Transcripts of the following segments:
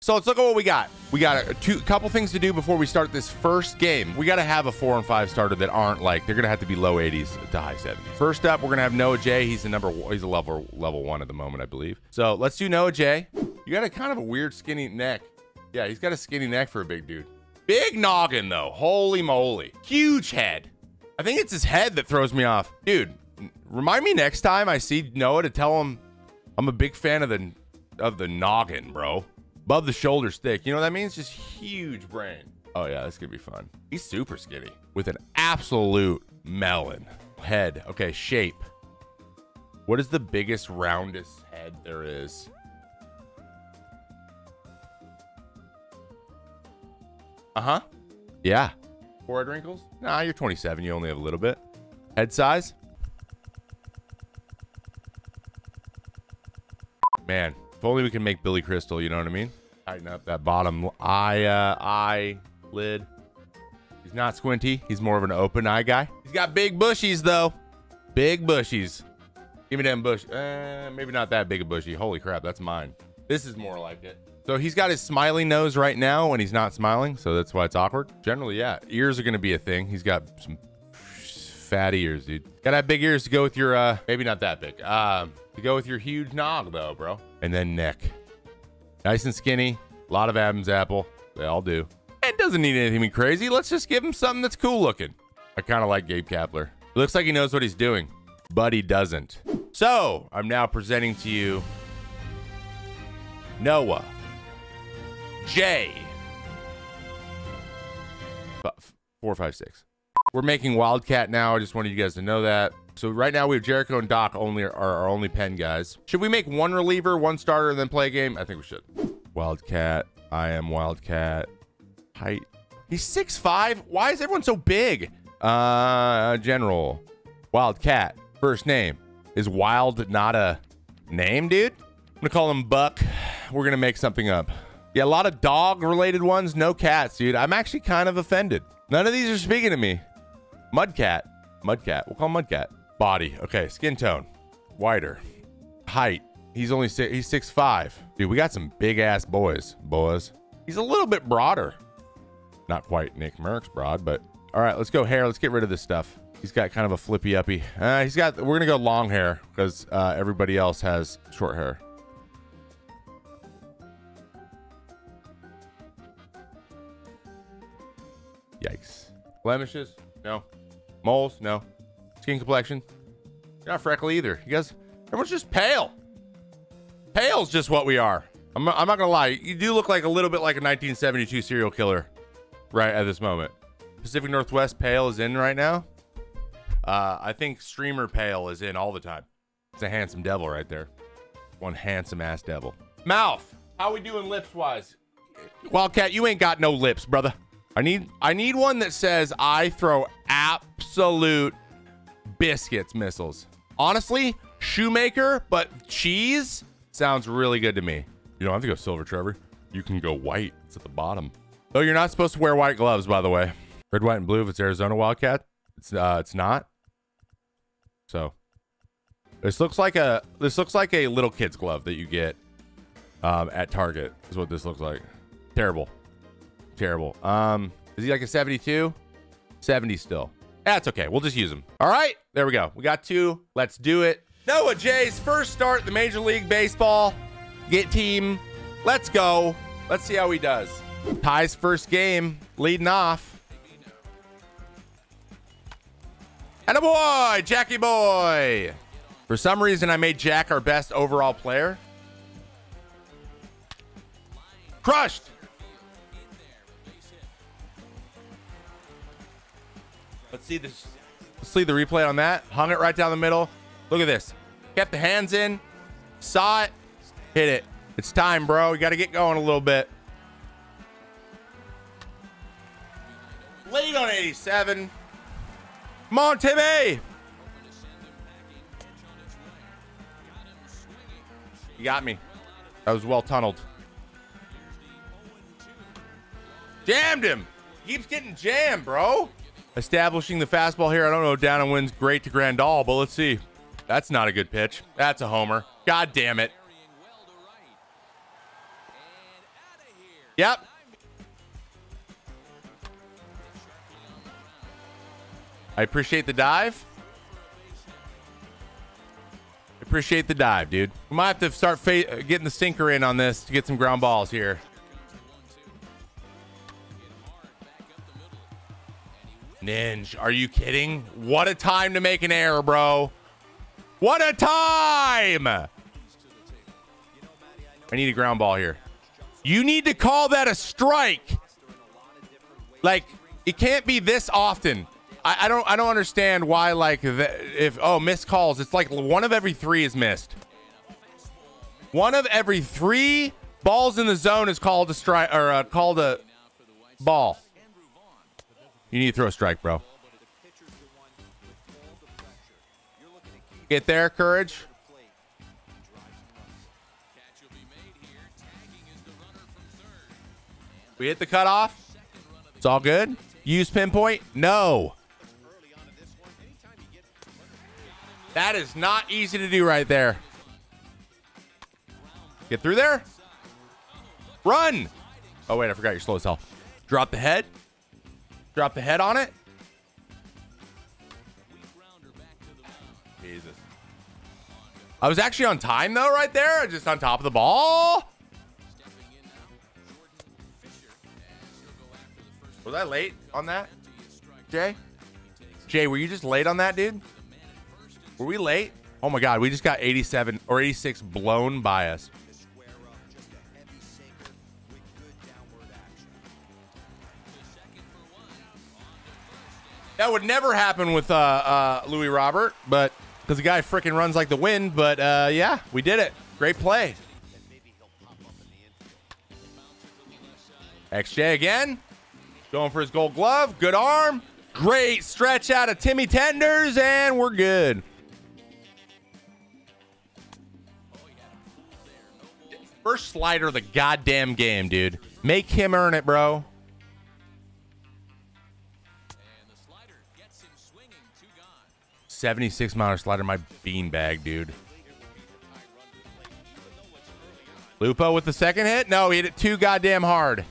So let's look at what we got. We got a two couple things to do before we start this first game. We got to have a four and five starter that aren't like they're gonna have to be low 80s to high 70s. First up, we're gonna have Noah J. He's a number he's a level level one at the moment, I believe. So let's do Noah J. You got a kind of a weird skinny neck. Yeah, he's got a skinny neck for a big dude. Big noggin though. Holy moly. Huge head. I think it's his head that throws me off. Dude, remind me next time I see Noah to tell him I'm a big fan of the of the noggin, bro. Above the shoulders thick. You know what that means? Just huge brain. Oh yeah, this could be fun. He's super skinny with an absolute melon head. Okay, shape. What is the biggest, roundest head there is? Uh huh. Yeah. Forehead wrinkles? Nah, you're 27. You only have a little bit. Head size? Man, only we can make Billy Crystal, you know what I mean? Tighten up that bottom eye, uh, eye lid. He's not squinty. He's more of an open eye guy. He's got big bushies, though. Big bushies. Give me them bush. Uh, maybe not that big a bushy. Holy crap, that's mine. This is more like it. So he's got his smiling nose right now when he's not smiling, so that's why it's awkward. Generally, yeah, ears are gonna be a thing. He's got some fat ears, dude. Gotta have big ears to go with your, uh, maybe not that big. Um, to go with your huge nog, though, bro. And then neck. Nice and skinny. A lot of Adam's apple. They all do. It doesn't need anything crazy. Let's just give him something that's cool looking. I kind of like Gabe Kapler. Looks like he knows what he's doing, but he doesn't. So I'm now presenting to you Noah J. Four, five, six. We're making Wildcat now. I just wanted you guys to know that. So right now we have Jericho and Doc only are our only pen guys. Should we make one reliever, one starter, and then play a game? I think we should. Wildcat. I am Wildcat. Height. He's six five. Why is everyone so big? Uh, General. Wildcat. First name. Is Wild not a name, dude? I'm gonna call him Buck. We're gonna make something up. Yeah, a lot of dog related ones, no cats, dude. I'm actually kind of offended. None of these are speaking to me. Mudcat. Mudcat. We'll call Mudcat. Body. Okay, skin tone. Wider. Height. He's only six, he's six five. Dude, we got some big ass boys. Boys. He's a little bit broader. Not quite Nick Merckx broad, but all right, let's go hair. Let's get rid of this stuff. He's got kind of a flippy uppy. Uh, he's got, we're gonna go long hair because uh, everybody else has short hair. Yikes. Blemishes? No. Moles? No. Skin complexion? You're not freckly either. You guys, everyone's just pale. Pale's just what we are. I'm, I'm not gonna lie. You do look like a little bit like a 1972 serial killer right at this moment. Pacific Northwest Pale is in right now. Uh, I think Streamer Pale is in all the time. It's a handsome devil right there. One handsome ass devil. Mouth. How we doing lips wise? Wildcat, you ain't got no lips, brother. I need I need one that says I throw absolute biscuits missiles. Honestly, shoemaker, but cheese sounds really good to me. You don't have to go silver, Trevor. You can go white. It's at the bottom. Oh, you're not supposed to wear white gloves, by the way. Red, white, and blue if it's Arizona Wildcat. It's uh it's not. So this looks like a this looks like a little kid's glove that you get um, at Target is what this looks like. Terrible. Terrible. Um, is he like a 72? 70 still. That's okay. We'll just use them. All right. There we go. We got two. Let's do it. Noah Jay's first start the Major League Baseball get team. Let's go. Let's see how he does. Ty's first game leading off. And a boy, Jackie boy. For some reason, I made Jack our best overall player. Crushed. See. Let's see the replay on that. Hung it right down the middle. Look at this. Kept the hands in. Saw it. Hit it. It's time, bro. You got to get going a little bit. Late on 87. Come on, Timmy. You got me. That was well tunneled. Jammed him. Keeps getting jammed, bro. Establishing the fastball here. I don't know. Down and wins great to Grandal, but let's see. That's not a good pitch. That's a homer. God damn it. Yep. I appreciate the dive. Appreciate the dive, dude. We might have to start getting the sinker in on this to get some ground balls here. Ninja, are you kidding? What a time to make an error, bro. What a time! I need a ground ball here. You need to call that a strike. Like, it can't be this often. I, I don't I don't understand why like if oh missed calls. It's like one of every three is missed. One of every three balls in the zone is called a strike or uh, called a ball. You need to throw a strike, bro. Get there, courage. We hit the cutoff. It's all good. Use pinpoint? No. That is not easy to do right there. Get through there. Run. Oh, wait, I forgot you're slow as hell. Drop the head. Drop the head on it. Jesus. I was actually on time, though, right there. Just on top of the ball. Was I late on that, Jay? Jay, were you just late on that, dude? Were we late? Oh my God, we just got 87 or 86 blown by us. That would never happen with uh, uh, Luis Robert, but because the guy freaking runs like the wind. But uh, yeah, we did it. Great play. XJ again. Going for his gold glove. Good arm. Great stretch out of Timmy Tenders, and we're good. First slider of the goddamn game, dude. Make him earn it, bro. 76 mile slider, my beanbag, dude. Lupo with the second hit? No, he hit it too goddamn hard.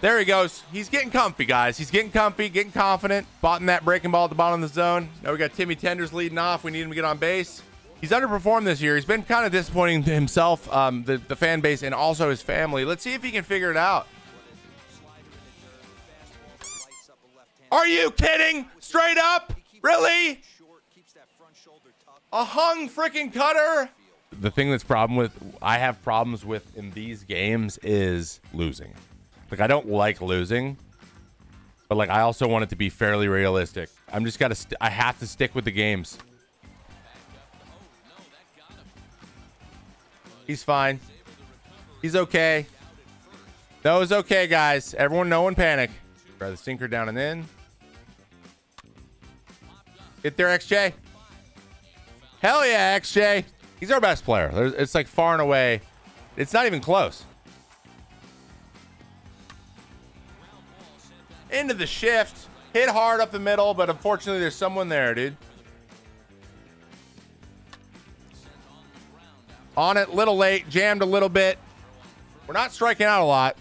There he goes. He's getting comfy, guys. He's getting comfy, getting confident. Botting that breaking ball at the bottom of the zone. Now we got Timmy Tenders leading off. We need him to get on base. He's underperformed this year. He's been kind of disappointing to himself, um, the, the fan base, and also his family. Let's see if he can figure it out. Are you kidding? Straight up? Really? A hung freaking cutter? The thing that's problem with I have problems with in these games is losing. Like I don't like losing, but like I also want it to be fairly realistic. I'm just gotta. I have to stick with the games. He's fine. He's okay. That was okay, guys. Everyone, no one panic. Try the sinker down and in. Get there, XJ. Hell yeah, XJ. He's our best player. It's like far and away. It's not even close. into the shift, hit hard up the middle, but unfortunately there's someone there, dude. On it, little late, jammed a little bit. We're not striking out a lot.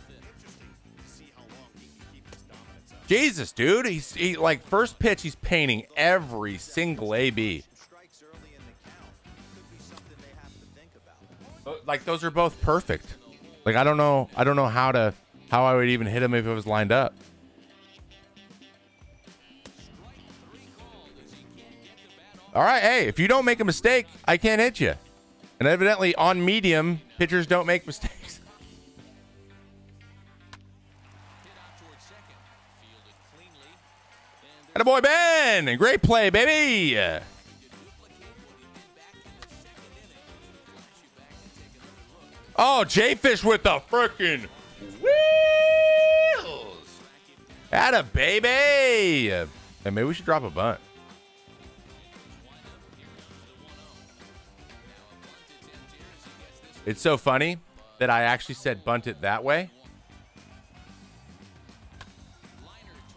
Jesus, dude. He's he, like first pitch, he's painting every single AB. Like those are both perfect. Like I don't know, I don't know how to how I would even hit him if it was lined up. All right, hey, if you don't make a mistake, I can't hit you. And evidently, on medium, pitchers don't make mistakes. And a boy Ben, great play, baby. Oh, J-Fish with the freaking wheels. At a baby. And maybe we should drop a bunt. It's so funny that I actually said bunt it that way.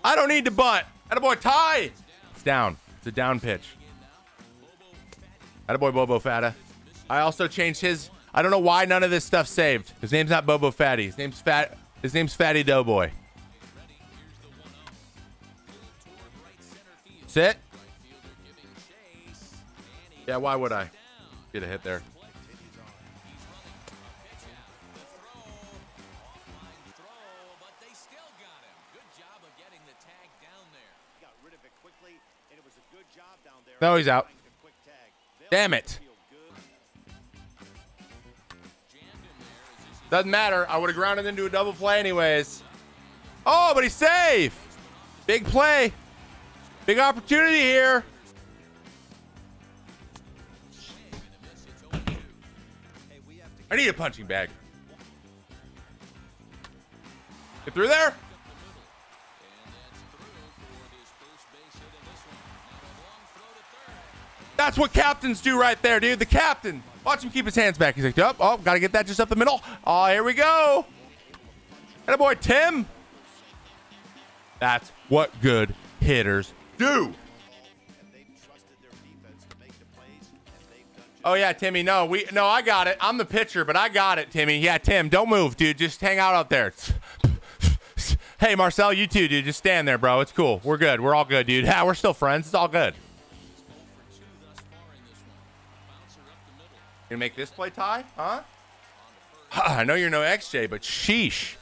I don't need to bunt. Boy, tie. It's down. It's a down pitch. boy, Bobo Fata. I also changed his. I don't know why none of this stuff saved. His name's not Bobo Fatty. His name's Fat. His name's Fatty Doughboy. Sit. Yeah, why would I? Get a hit there. No, he's out. Damn it. Doesn't matter. I would have grounded into a double play anyways. Oh, but he's safe. Big play. Big opportunity here. I need a punching bag. Get through there. That's what captains do right there, dude. The captain. Watch him keep his hands back. He's like, oh, oh got to get that just up the middle. Oh, here we go. And a boy, Tim. That's what good hitters do. Oh yeah, Timmy. No, we no, I got it. I'm the pitcher, but I got it, Timmy. Yeah, Tim, don't move, dude. Just hang out out there. hey, Marcel, you too, dude. Just stand there, bro. It's cool. We're good. We're all good, dude. Yeah, we're still friends. It's all good. Gonna make this play tie, huh? I know you're no XJ, but sheesh.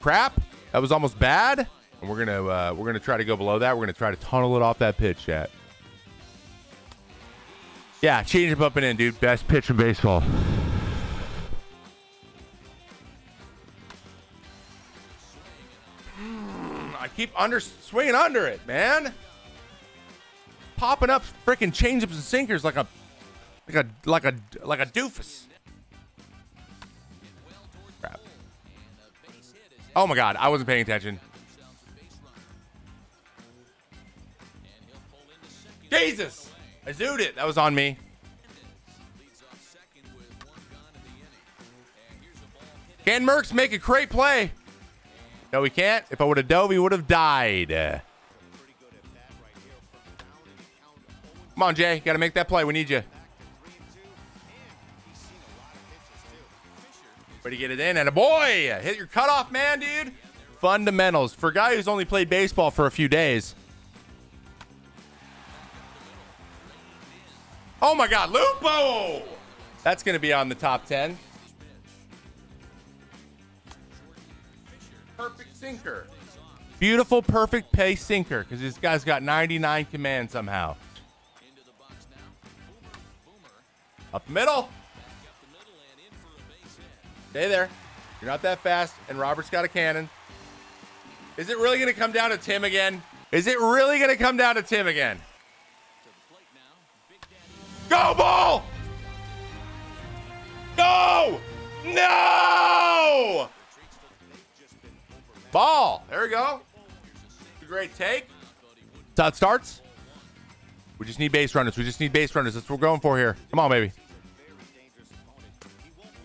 Crap. That was almost bad. And we're gonna uh, we're gonna try to go below that. We're gonna try to tunnel it off that pitch, chat. Yeah, change it up and in, dude. Best pitch in baseball. I keep under swinging under it, man. Popping up freaking changeups and sinkers like a like a like a like a doofus. Crap. Oh my god, I wasn't paying attention. Jesus! I zooed it. That was on me. Can Merckx make a great play? No, he can't. If I would have dove, he would have died. Come on, Jay. Got to make that play. We need you. Way to get it in. And a boy, hit your cutoff, man, dude. Fundamentals. For a guy who's only played baseball for a few days. Oh my God, Lupo! That's going to be on the top 10. Perfect sinker. Beautiful, perfect pace sinker because this guy's got 99 command somehow. Up middle. Stay there. You're not that fast, and Robert's got a cannon. Is it really going to come down to Tim again? Is it really going to come down to Tim again? Go, ball! Go! No! Ball. There we go. Great take. That's how it starts. We just need base runners. We just need base runners. That's what we're going for here. Come on, baby.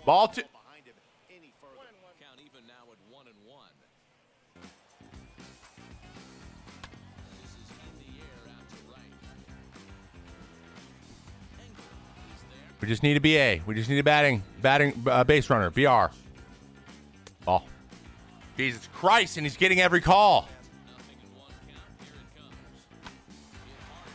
Ball to We just need a BA. We just need a batting, batting uh, base runner. BR. Ball. Jesus Christ, and he's getting every call.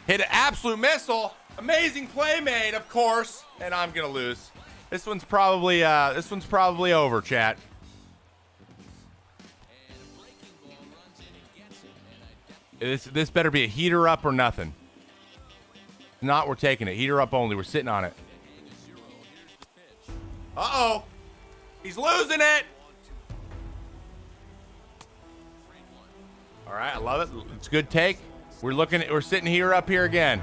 Hit an absolute missile. Amazing play made, of course. And I'm gonna lose. This one's probably uh, this one's probably over, chat. This this better be a heater up or nothing. Not, we're taking it. Heater up only. We're sitting on it. He's losing it. All right, I love it. It's a good take. We're looking at, we're sitting here up here again.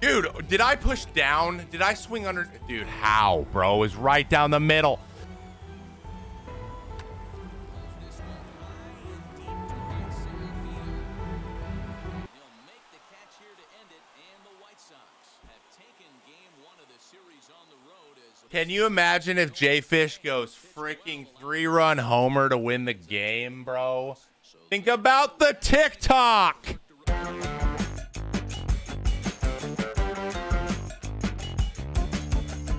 Dude, did I push down? Did I swing under? Dude, how, bro? Is right down the middle. Can you imagine if Jay Fish goes freaking three run homer to win the game, bro? Think about the TikTok.